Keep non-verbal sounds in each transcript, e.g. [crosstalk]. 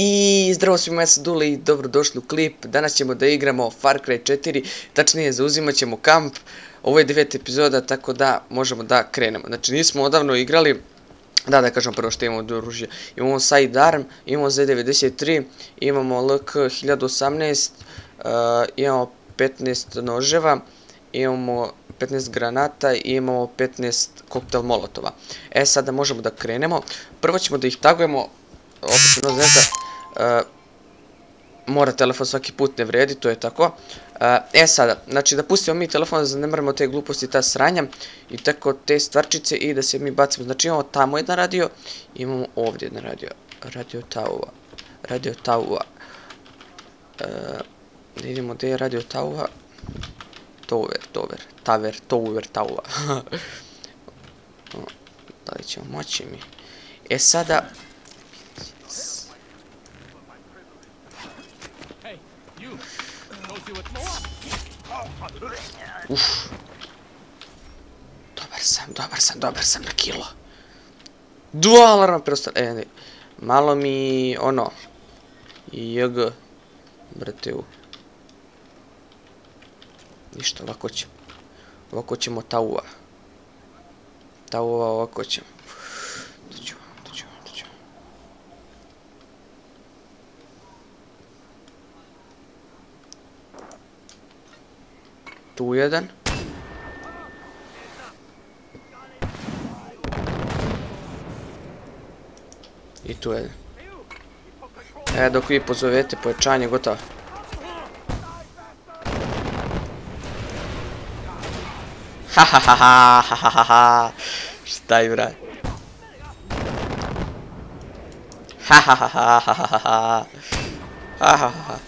I zdravo svima, ja sam Dule i dobrodošli u klip. Danas ćemo da igramo Far Cry 4, tačnije zauzimat ćemo kamp. Ovo je devet epizoda, tako da možemo da krenemo. Znači nismo odavno igrali, da da kažem prvo što imamo do oružja. Imamo Sidearm, imamo Z93, imamo LK 1018, uh, imamo 15 noževa, imamo 15 granata i imamo 15 koktel molotova. E sada možemo da krenemo. Prvo ćemo da ih tagujemo, opet ono znači e, mora telefon svaki put ne vredi, to je tako. Eh, e sada, znači da pustimo mi telefon, da zanemarimo te gluposti, ta sranja i tako te stvarčice i da se mi bacimo. Znači imamo tamo jedan radio, imamo ovdje jedan radio, radio Tauva, radio Tauva. Eh, da idemo gdje je radio Tauva, Tover, Tover, Taver, Tover, Tauva. [laughs] da li ćemo moći mi? E sada, Uf. Dobar sam, dobar sam, dobar sam na kilo. Dva alarma preostala. E, ne. Malo mi, ono, JG, brate, u. Ništa, ovako ćemo. Ovako ćemo tauva. Tauva ovako ćemo. Tu jedan. I tu jedan. E, dok vi pozovete pojačanje, gotovo. Ha ha ha ha ha ha ha ha Šta je vrat? Ha ha ha ha ha ha ha ha Ha ha ha ha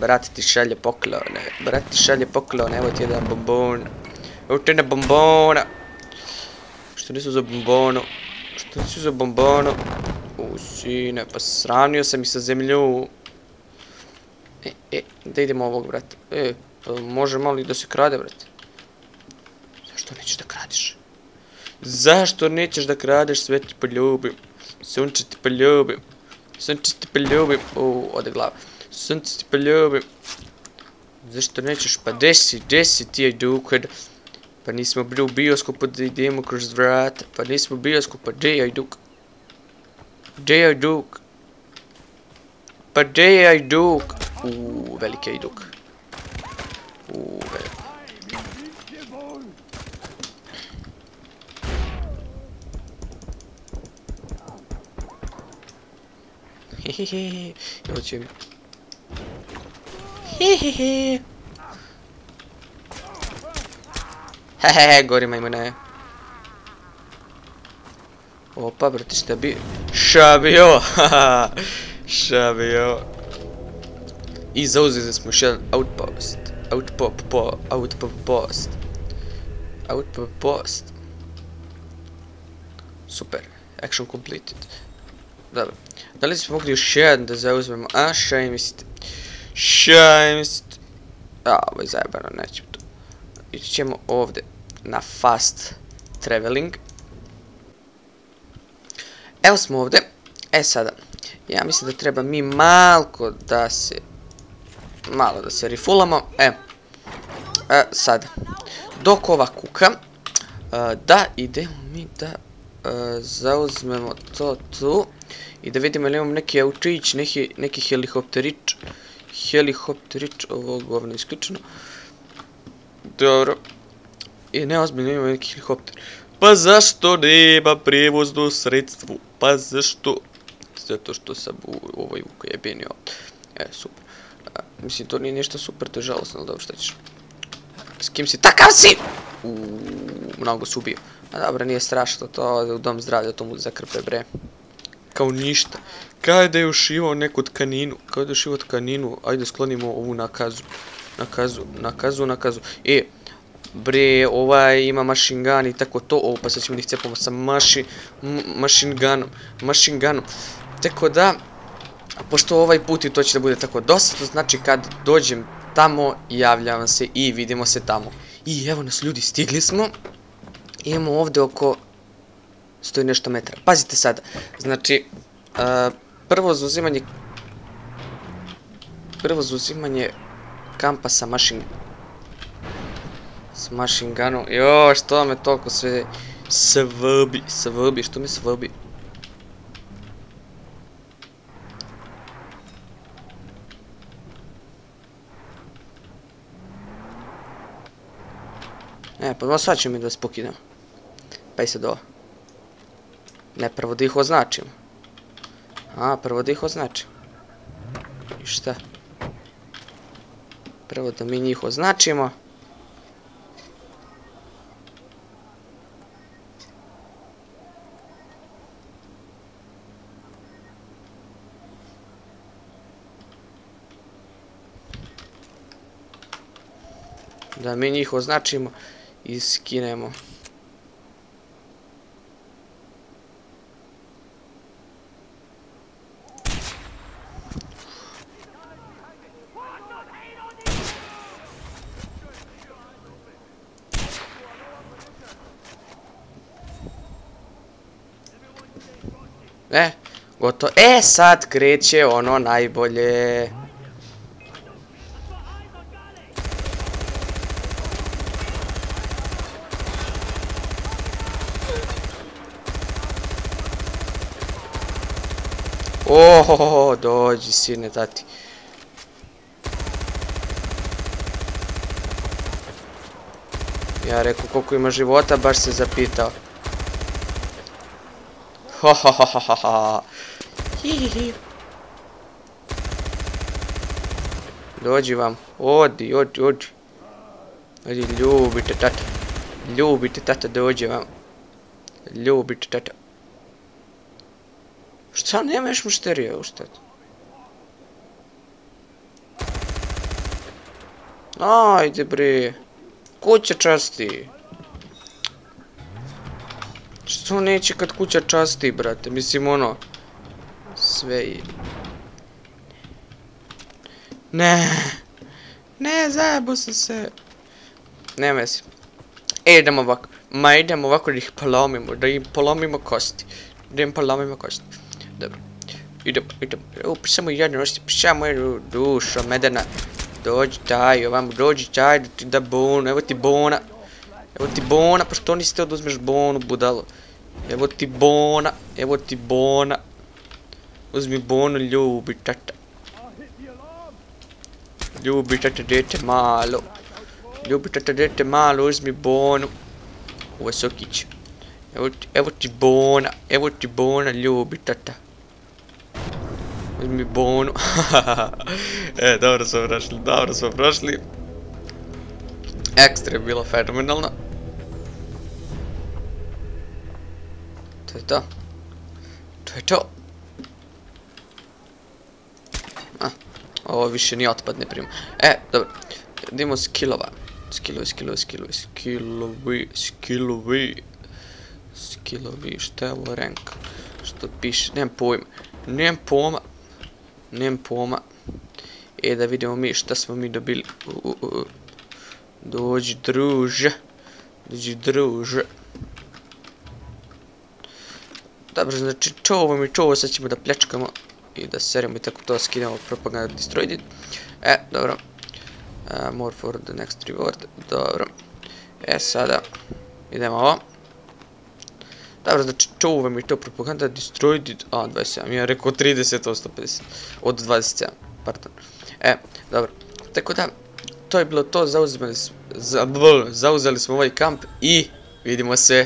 Brat ti šalje poklone, brat ti šalje poklone, evo ti jedan bombon. Evo ti jedna bombona. Što nisu za bombonu? Što nisu za bombonu? U, sine, pa sranio sam i sa zemlju. E, e, da idemo ovog, brate. E, pa može malo i da se krade, brate. Zašto nećeš da kradiš? Zašto nećeš da kradeš, sve ti poljubim. Sunče ti poljubim. Sunče ti poljubim. U, ode glava. Sunce ti pa ljubim. Zašto nećeš? Pa desi, desi ti je dukad. Pa nismo bili u bioskopu da idemo kroz vrata. Pa nismo u bioskopu, gdje je duk? Gdje je duk? Pa gdje je duk? Uuu, veliki je duk. Uuu, veliki. Hehehe, evo će mi. Hehehe. Hehehe, gori majmune. Opa, brate, šta bi... Šta bio? Šta I zauzeli smo još jedan outpost. Outpop, po, outpop post. Outpop post. Super. Action completed. Dobro. Da li smo mogli još jedan da zauzmemo? A, šta je mislite? Šajmst. A, ovo je zajebano, nećemo to. Ići ćemo ovdje na fast traveling. Evo smo ovdje. E sada, ja mislim da treba mi malko da se... Malo da se rifulamo. E, e sad, dok ova kuka, e, da idemo mi da e, zauzmemo to tu. I da vidimo ili imamo neki aučić, neki, neki helikopterić helikopterić, ovo govno isključeno. Dobro. I neozbiljno imamo neki helikopter. Pa zašto nema prevozno sredstvo? Pa zašto? Zato što sam u ovoj vuku jebenio. E, super. A, mislim, to nije ništa super, to je žalostno, ali dobro, šta ćeš? S kim si? Takav si! Uuuu, mnogo se ubio. A dobro, nije strašno, to u dom zdravlja, to mu zakrpe, bre kao ništa. Kao da je ušivao neku tkaninu. Kao da je ušivao tkaninu. Ajde sklonimo ovu nakazu. Nakazu, nakazu, nakazu. E, bre, ovaj ima machine gun i tako to. O, pa sad ćemo njih ih cepamo sa maši, machine gunom. Machine gunom. Tako da, pošto ovaj put i to će da bude tako dosta, znači kad dođem tamo, javljam se i vidimo se tamo. I evo nas ljudi, stigli smo. Imamo ovdje oko stoji nešto metara. Pazite sada, znači, uh, prvo zauzimanje prvo zauzimanje kampa sa mašin s mašin gunom. Jo, što me toliko sve svbi, svbi, što mi svbi? E, pa sad ću mi da spokidam. Pa i sad ovo. Ne, prvo da ih označimo. A, prvo da ih označimo. I šta? Prvo da mi njih označimo. Da mi njih označimo i skinemo. E, gotovo. E, sad kreće ono najbolje. Ohohoho, dođi sine, tati. Ja rekao koliko ima života, baš se zapitao. Ha ha ha ha ha ha. Hihihi. Dođi vam. Odi, odi, odi. Odi, ljubite tata. Ljubite tata, dođi vam. Ljubite tata. Šta, nemaš mušterije, uštad? Ajde bre. Kuća časti. Znači, što neće kad kuća časti, brate? Mislim, ono... Sve i... Ne. Ne, zajebo sam se. Ne mesi. E, idemo ovako. Ma idemo ovako da ih polomimo. Da im polomimo kosti. Da im polomimo kosti. Dobro. Idemo, idemo. Evo, samo jedno nošti. Samo jednu dušo, medena. Dođi, daj, ovam, dođi, daj, da ti da bonu, Evo ti bona. Evo ti bona, pa što niste oduzmeš bonu, budalo? Evo ti bona, evo ti bona. Uzmi bonu, ljubi tata. Ljubi tata, dete malo. Ljubi tata, dete malo, uzmi bonu. Ovo je sokić. Evo ti, evo ti bona, evo ti bona, ljubi tata. Uzmi bonu. [laughs] e, dobro smo prošli, dobro smo prošli. Ekstra je bilo fenomenalno. To je to. To je to. Ovo više ni otpad ne prima. E, dobro. Idemo skillova. Skillovi, skillovi, skillovi, skillovi, skillovi. Skillovi, šta je ovo rank? Što piše? Nemam pojma. Nemam pojma. Nemam pojma. E, da vidimo mi šta smo mi dobili. Dođi, druže. Dođi, druže. Dobro, znači čovo mi čovo, sad ćemo da pljačkamo i da seremo i tako to skinemo propaganda destroyed. E, dobro. Uh, more for the next reward. Dobro. E, sada idemo ovo. Dobro, znači čovo mi to propaganda destroyed. A, 27, ja rekao 30 od 150. Od 27, pardon. E, dobro. Tako da, to je bilo to, zauzeli, zauzeli smo ovaj kamp i vidimo se